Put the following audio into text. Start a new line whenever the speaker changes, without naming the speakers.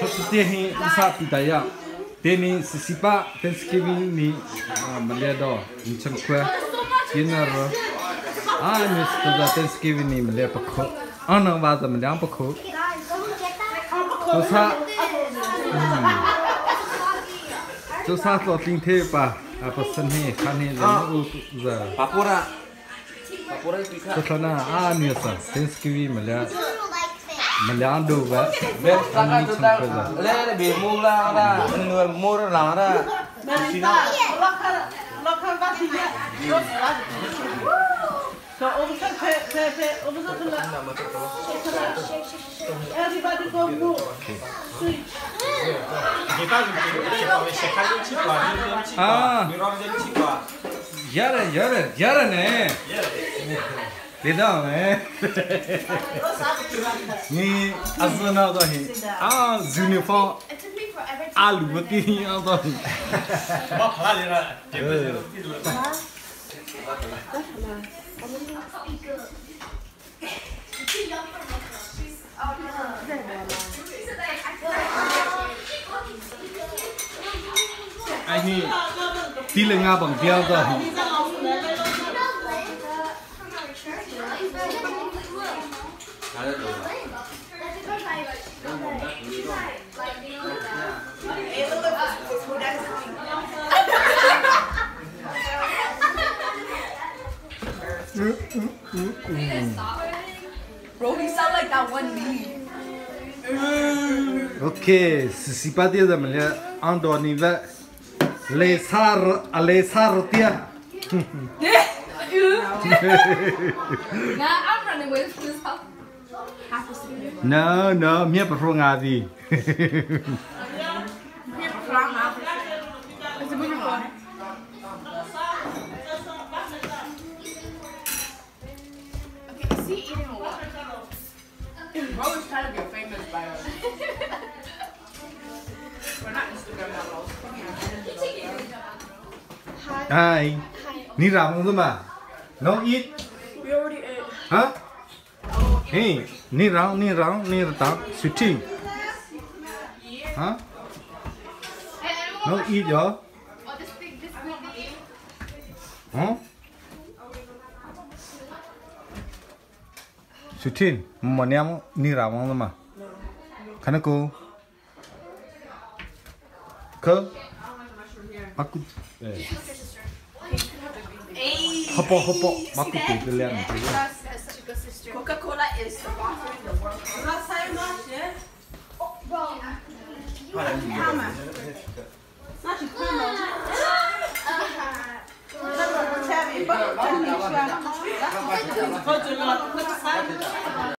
Satutehe isa pitaya. Teni sisipa Thanksgiving ni maliado nchangkwe dinner. Ah, ni stada Thanksgiving ni malia pakho. Ana waza malia pakho.
Tosa.
Tosa to tinte pa apa seni kani lalu za.
Papura. Papura itu.
Tosa na ah ni sa Thanksgiving malia. mendangan do ba
bet kami tentang le lebih mula ora menur mur lah ora
sino lokal lokal pasinya so obsa se se se obsa se
la
everybody go move switch
kita juga sekar
jadi cipa
ah. mirror jadi cipa.
Yare yare yare ne.
Iya, iya.
대다 왜? 니 아즈나 더히 아 유니폼 알루 버티 아더
뭐 팔아라 대베
아니 딜링아 방디아다
Bro,
he sound like that one.
Okay, sesipa dia dah melihat ando ni va lesar lesar dia.
Nah, I'm running away from this house.
Half a second.
No no, mia perlu ngadi. It's
a moving on. Okay, is he eating or what? Bro is trying to get famous by us. We're not Instagram models.
Hai. Ni ram tu mah. No eat.
We already ate.
Huh? Hey, ni rang, ni rang, ni rang, sitting. Huh? No eat yo. Huh? Sitting. Maniam ni rang lama. Kanako. Ke? Aku. 喝饱喝饱，马可比得两瓶。
可口可乐是。
快
来，
他
们。那是
恐龙，
那
是彩虹，不，真的是。那是恐龙，不，真的。